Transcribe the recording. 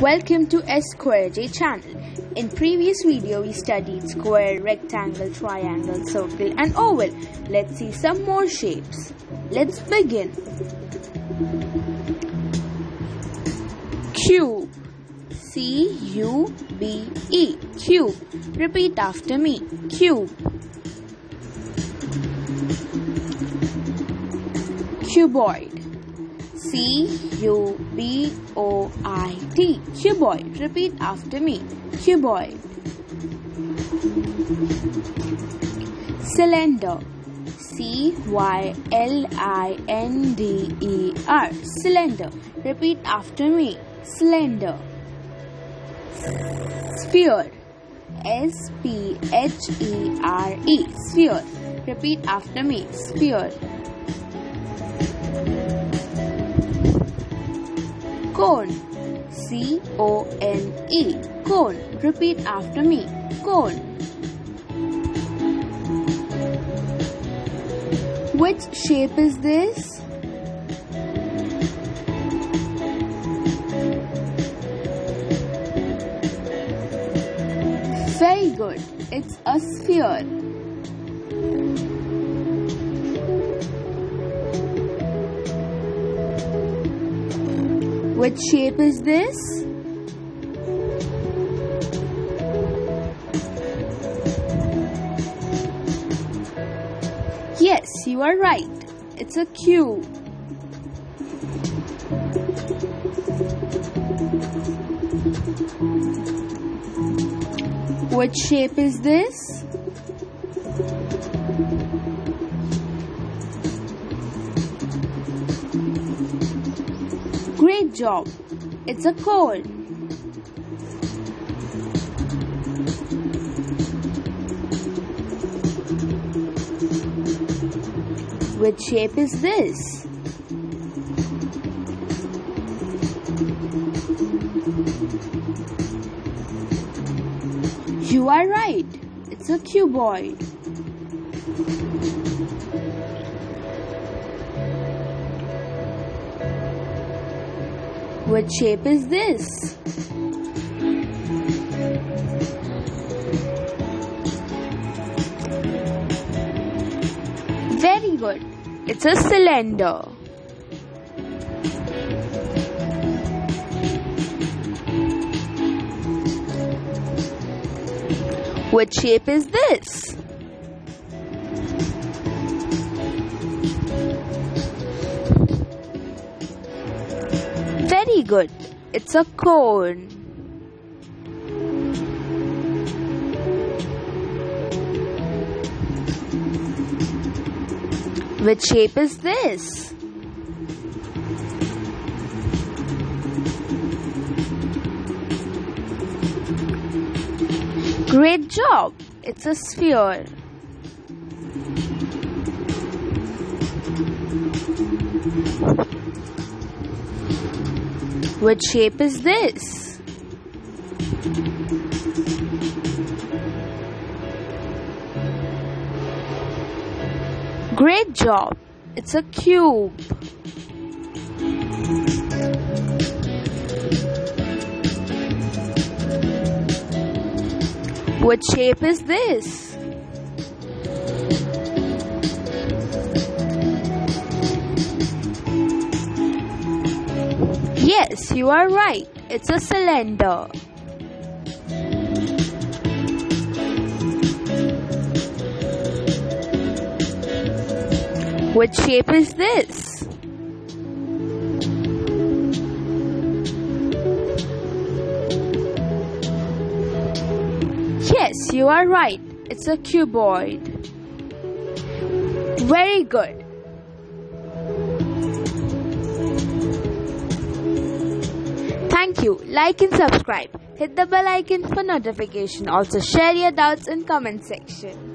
Welcome to S Square J channel. In previous video we studied square, rectangle, triangle, circle and oval. Let's see some more shapes. Let's begin. Cube C U B E Cube. Repeat after me. Cube. Cuboid C U B O I D. Cuboid. Repeat after me. Cuboid. Cylinder. C Y L I N D E R. Cylinder. Repeat after me. Cylinder. Sphere. S P H E R E. Sphere. Repeat after me. Sphere. Cone. C O N E. Cone. Repeat after me. Cone. Which shape is this? Very good. It's a sphere. Which shape is this? Yes, you are right. It's a cube. What shape is this? Great job. It's a cone. Which shape is this? You are right. It's a cuboid. What shape is this? Very good. It's a cylinder. What shape is this? Good. It's a cone. Which shape is this? Great job! It's a sphere. What shape is this? Great job! It's a cube. What shape is this? Yes, you are right. It's a cylinder. What shape is this? Yes, you are right. It's a cuboid. Very good. Thank you. Like and subscribe. Hit the bell icon for notification. Also share your doubts in comment section.